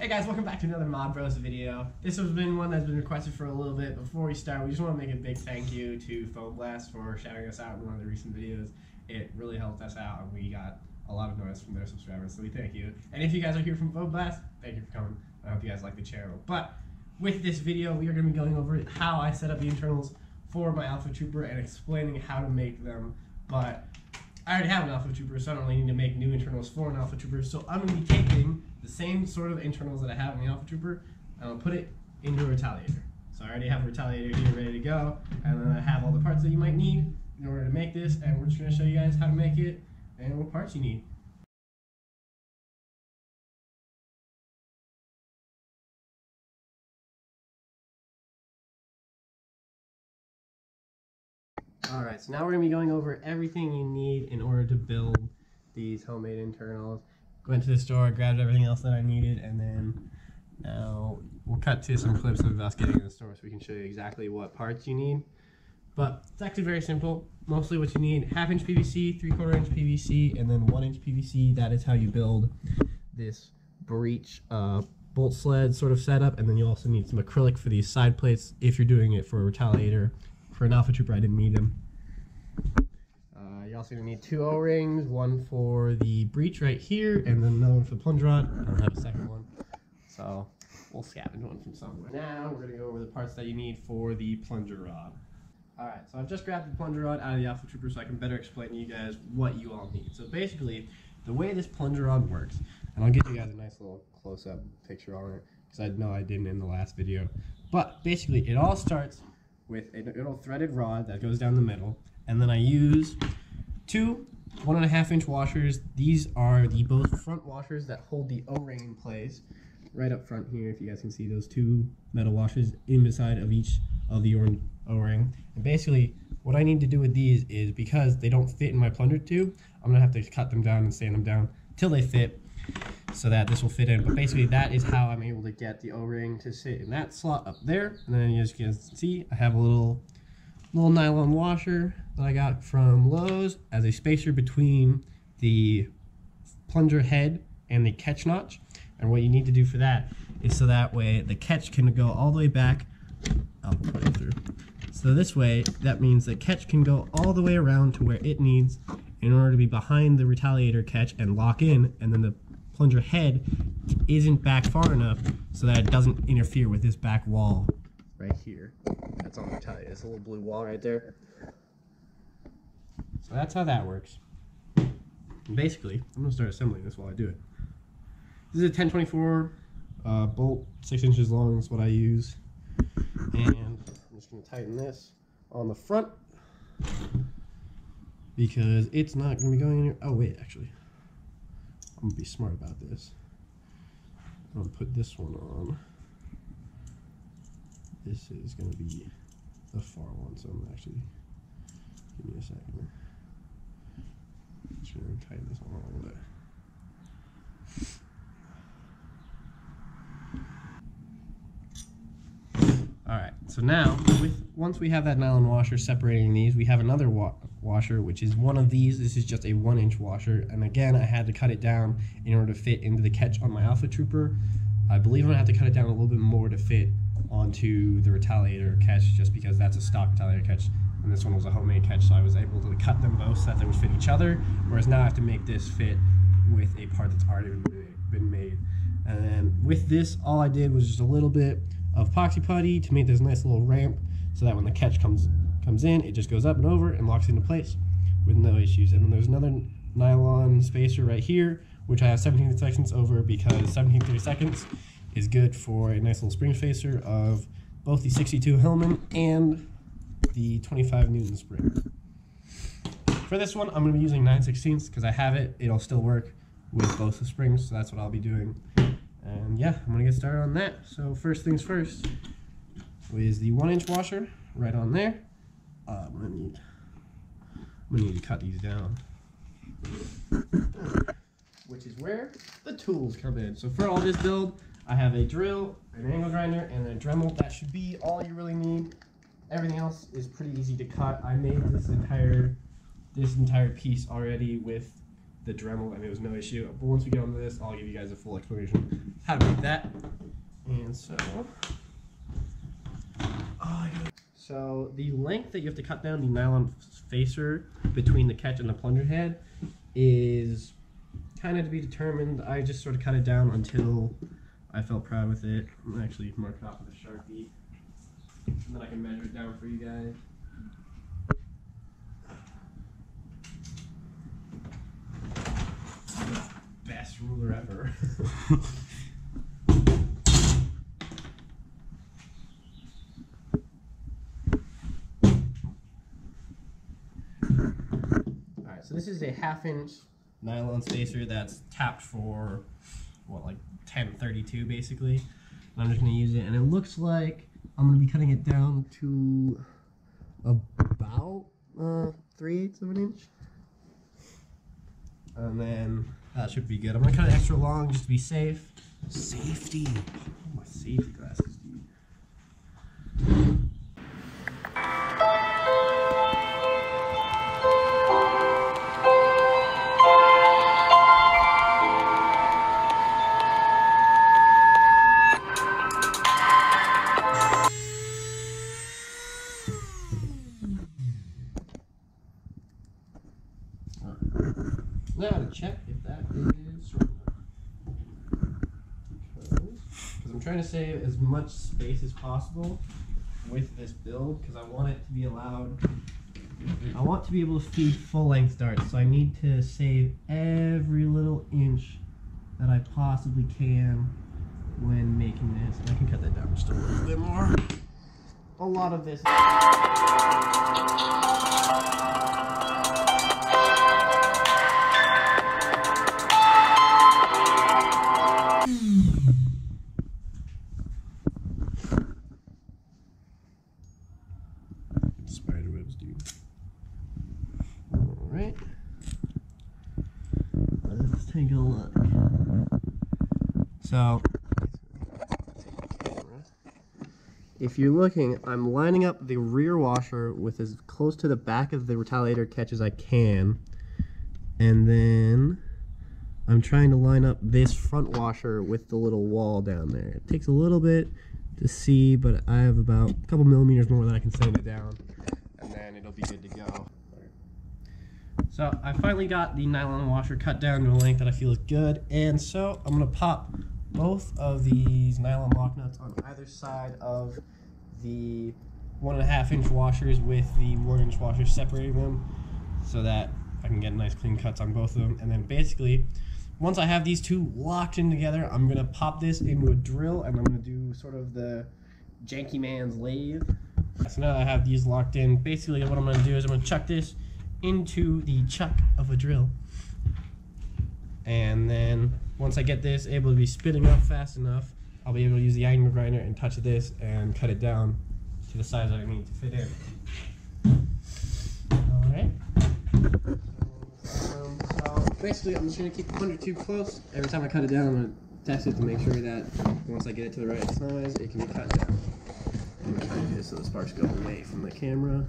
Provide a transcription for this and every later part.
Hey guys, welcome back to another Mod Bros video. This has been one that's been requested for a little bit. Before we start, we just want to make a big thank you to Foam Blast for shouting us out in one of the recent videos. It really helped us out and we got a lot of noise from their subscribers, so we thank you. And if you guys are here from Foam Blast, thank you for coming. I hope you guys like the channel. But with this video, we are going to be going over how I set up the internals for my Alpha Trooper and explaining how to make them. But I already have an Alpha Trooper, so I don't really need to make new internals for an Alpha Trooper. So I'm going to be taking the same sort of internals that I have in the Alpha Trooper, and I'll put it into a Retaliator. So I already have a Retaliator here ready to go, and then I have all the parts that you might need in order to make this, and we're just going to show you guys how to make it and what parts you need. Alright, so now we're going to be going over everything you need in order to build these homemade internals. Went to the store, grabbed everything else that I needed, and then now we'll cut to some clips of us getting in the store so we can show you exactly what parts you need. But it's actually very simple. Mostly what you need, half inch PVC, three quarter inch PVC, and then one inch PVC. That is how you build this breech uh, bolt sled sort of setup. And then you also need some acrylic for these side plates if you're doing it for a retaliator. For an Alpha Trooper, I didn't need them. You're also to need two O-rings, one for the breech right here, and then another one for the plunge rod. I don't have a second one, so we'll scavenge one from somewhere. Now we're to go over the parts that you need for the plunger rod. Alright, so I've just grabbed the plunger rod out of the Alpha Trooper so I can better explain to you guys what you all need. So basically, the way this plunger rod works, and I'll give you guys a nice little close-up picture on it, because I know I didn't in the last video. But basically, it all starts with a little threaded rod that goes down the middle, and then I use two one and a half inch washers. These are the both front washers that hold the O-ring in place. Right up front here, if you guys can see those two metal washers in beside of each of the O-ring. And basically, what I need to do with these is because they don't fit in my plunger tube, I'm gonna have to cut them down and sand them down till they fit so that this will fit in. But basically that is how I'm able to get the O-ring to sit in that slot up there. And then as you can see, I have a little little nylon washer that I got from Lowe's as a spacer between the plunger head and the catch notch. And what you need to do for that is so that way the catch can go all the way back. I'll it through. So this way, that means the catch can go all the way around to where it needs in order to be behind the retaliator catch and lock in, and then the plunger head isn't back far enough so that it doesn't interfere with this back wall right here. That's all I'm telling you. It's a little blue wall right there. That's how that works. Basically, I'm to start assembling this while I do it. This is a 1024 uh, bolt, 6 inches long is what I use. And I'm just to tighten this on the front because it's not to be going anywhere. Oh, wait, actually. I'm gonna be smart about this. I'm gonna put this one on. This is gonna be the far one, so I'm actually give me a second. This a little bit. Alright, so now, with once we have that nylon washer separating these, we have another wa washer, which is one of these. This is just a one inch washer. And again, I had to cut it down in order to fit into the catch on my Alpha Trooper. I believe I'm gonna have to cut it down a little bit more to fit onto the Retaliator catch just because that's a stock Retaliator catch and this one was a homemade catch so I was able to cut them both so that they would fit each other whereas now I have to make this fit with a part that's already been made and then um, with this all I did was just a little bit of epoxy putty to make this nice little ramp so that when the catch comes comes in, it just goes up and over and locks into place with no issues. And then there's another nylon spacer right here, which I have 17 seconds over because 17 30 seconds is good for a nice little spring spacer of both the 62 Hillman and the 25 Newton spring. For this one, I'm going to be using 9 16 because I have it. It'll still work with both the springs, so that's what I'll be doing. And yeah, I'm gonna get started on that. So first things first is the one inch washer right on there. Uh, I'm gonna need I'm gonna need to cut these down. Which is where the tools come in. So for all this build, I have a drill, an angle grinder, and a Dremel. That should be all you really need. Everything else is pretty easy to cut. I made this entire this entire piece already with the Dremel and it was no issue. But once we get onto this, I'll give you guys a full explanation. how to make that. And so, so the length that you have to cut down the nylon facer between the catch and the plunger head is kind of to be determined. I just sort of cut it down until I felt proud with it. I'm actually mark it off with a sharpie, and then I can measure it down for you guys. Best ruler ever. Alright, so this is a half inch nylon spacer that's tapped for what like 1032 basically. And I'm just gonna use it and it looks like I'm gonna be cutting it down to about uh, 3 eighths of an inch. And then that should be good. I'm gonna cut it extra long just to be safe. Safety. Oh, my safety glasses, save as much space as possible with this build because I want it to be allowed. I want to be able to feed full length darts, so I need to save every little inch that I possibly can when making this. And I can cut that down just a little bit more. A lot of this. Dude. Alright. Let's take a look. So, if you're looking, I'm lining up the rear washer with as close to the back of the retaliator catch as I can. And then I'm trying to line up this front washer with the little wall down there. It takes a little bit to see, but I have about a couple millimeters more that I can sand it down. Be good to go. So I finally got the nylon washer cut down to a length that I feel is good. And so I'm gonna pop both of these nylon lock nuts on either side of the one and a half inch washers with the one inch washers separating them so that I can get nice clean cuts on both of them. And then basically, once I have these two locked in together, I'm gonna pop this into a drill and I'm gonna do sort of the janky man's lathe. So now I have these locked in, basically what I'm gonna do is I'm gonna chuck this into the chuck of a drill. And then once I get this able to be spinning up fast enough, I'll be able to use the angle grinder and touch this and cut it down to the size that I need to fit in. Alright. So basically I'm just gonna keep the plunger tube close. Every time I cut it down I'm gonna test it to make sure that once I get it to the right size it can be cut down. I'm gonna try to do this so the sparks go away from the camera.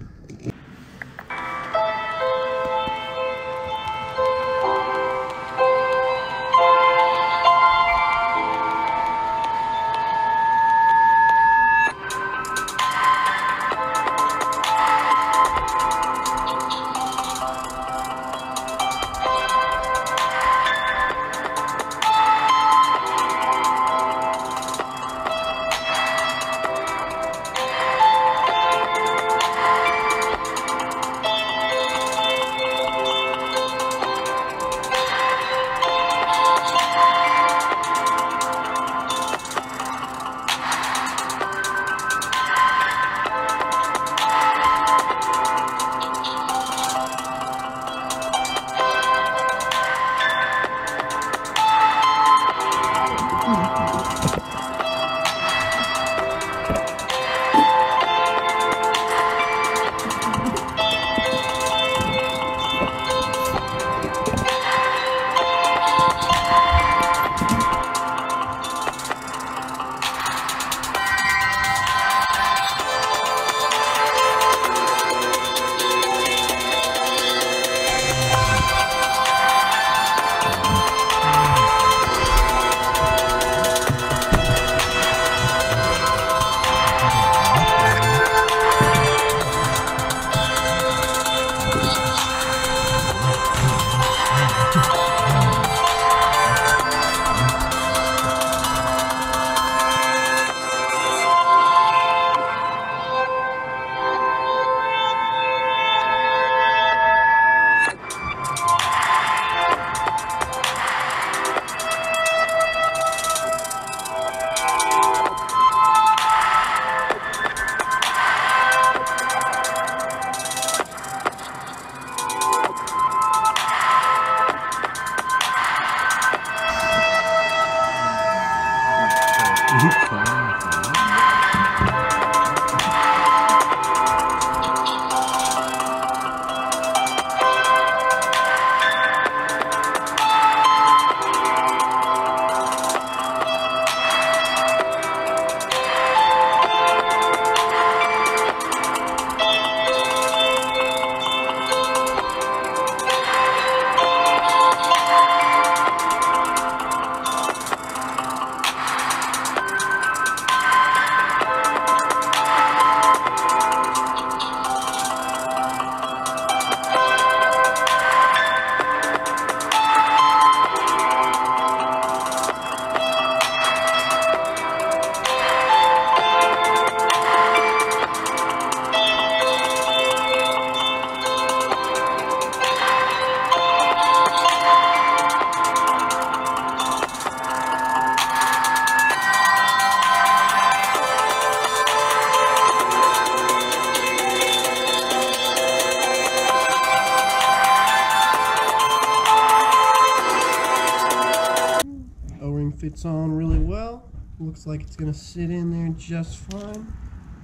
Looks like it's gonna sit in there just fine.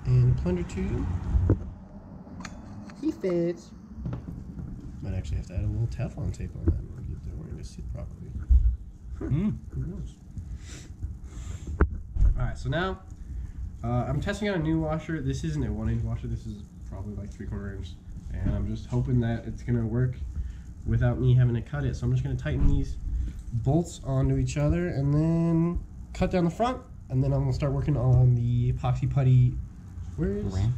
And the plunger tube. He fits. Might actually have to add a little Teflon tape on that in order to get the O-ring to sit properly. Mm. Who knows? Alright, so now uh, I'm testing out a new washer. This isn't a one inch washer, this is probably like three quarter inch. And I'm just hoping that it's gonna work without me having to cut it. So I'm just gonna tighten these bolts onto each other and then cut down the front. And then I'm gonna start working on the epoxy putty. Where is Ramp.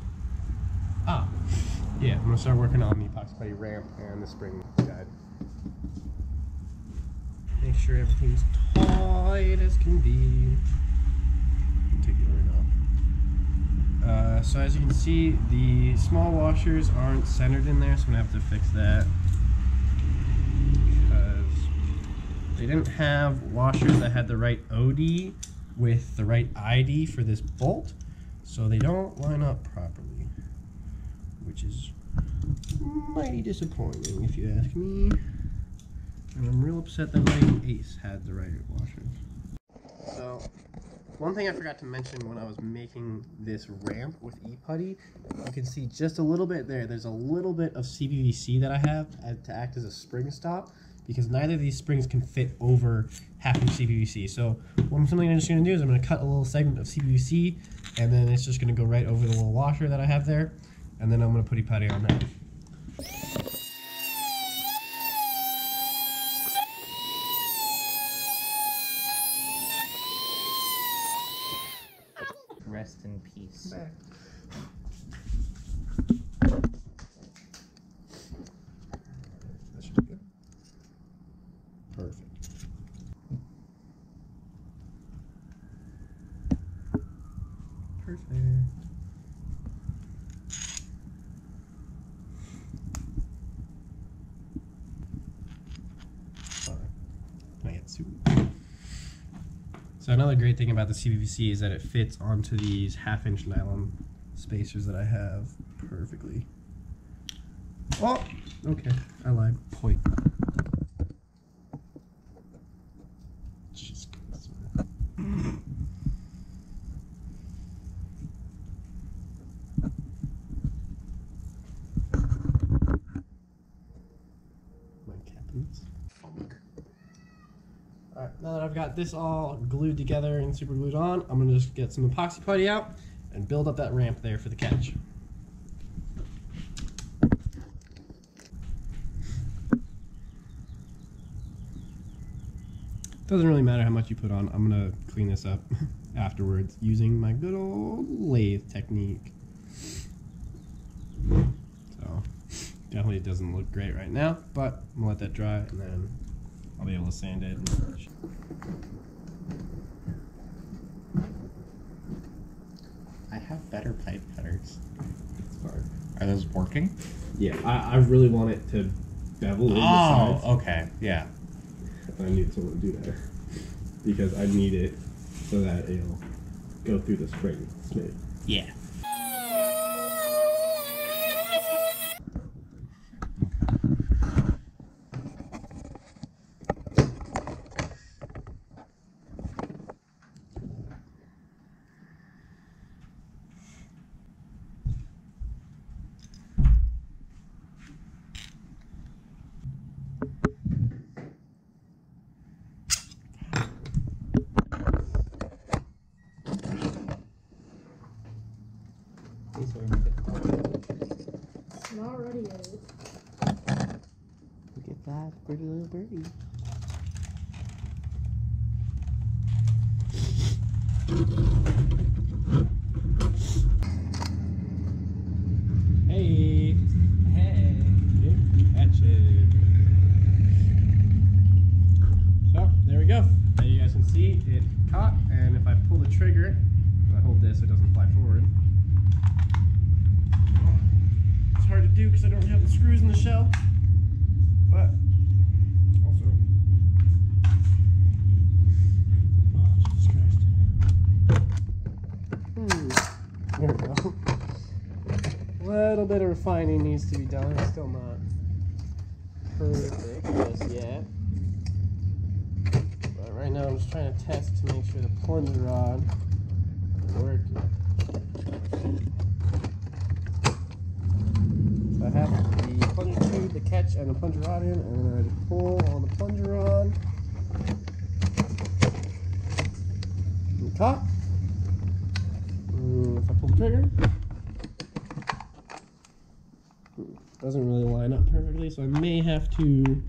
Ah, yeah, I'm gonna start working on the epoxy putty ramp and the spring guide. Make sure everything's tight as can be. Take the ring off. Uh, so as you can see, the small washers aren't centered in there, so I'm gonna have to fix that. Because they didn't have washers that had the right OD with the right ID for this bolt, so they don't line up properly, which is mighty disappointing if you ask me. And I'm real upset that my Ace had the right washers. So, one thing I forgot to mention when I was making this ramp with E-Putty, you can see just a little bit there. There's a little bit of CPVC that I have uh, to act as a spring stop because neither of these springs can fit over half inch CPVC. So what I'm something I'm just gonna do is I'm gonna cut a little segment of CPVC and then it's just gonna go right over the little washer that I have there. And then I'm gonna put ePutty on that. Rest in peace. That should be good. Perfect. Perfect. Alright. Can I get soup? So another great thing about the CPVC is that it fits onto these half-inch nylon spacers that I have perfectly. Oh, okay, I lied. Point. Jesus Christ. My captains. Alright, now that I've this all glued together and super glued on, I'm gonna just get some epoxy putty out and build up that ramp there for the catch. Doesn't really matter how much you put on. I'm gonna clean this up afterwards using my good old lathe technique. So definitely doesn't look great right now, but I'm gonna let that dry and then I'll be able to sand it. And I have better pipe cutters. Are those working? Yeah, I, I really want it to bevel in the Oh, sides. okay. Yeah. I need someone to do that because I need it so that it'll go through the spring smooth. Yeah. Not ready yet. Look at that pretty little birdie. Hey. Hey. Catch. So, there we go. Now you guys can see it caught, and if I pull the trigger, if I hold this, it doesn't fly forward. It's hard to do because I don't have the screws in the shell, but also. Oh, Jesus Christ. Hmm. There we go. little bit of refining needs to be done. It's still not perfect just yet. But right now I'm just trying to test to make sure the plunger rod is working. So I have the plunger tube, the catch, and the plunger rod in, and then I just pull on the plunger rod. And caught. Mm, if I pull the trigger, doesn't really line up perfectly, so I may have to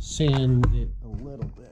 sand it a little bit.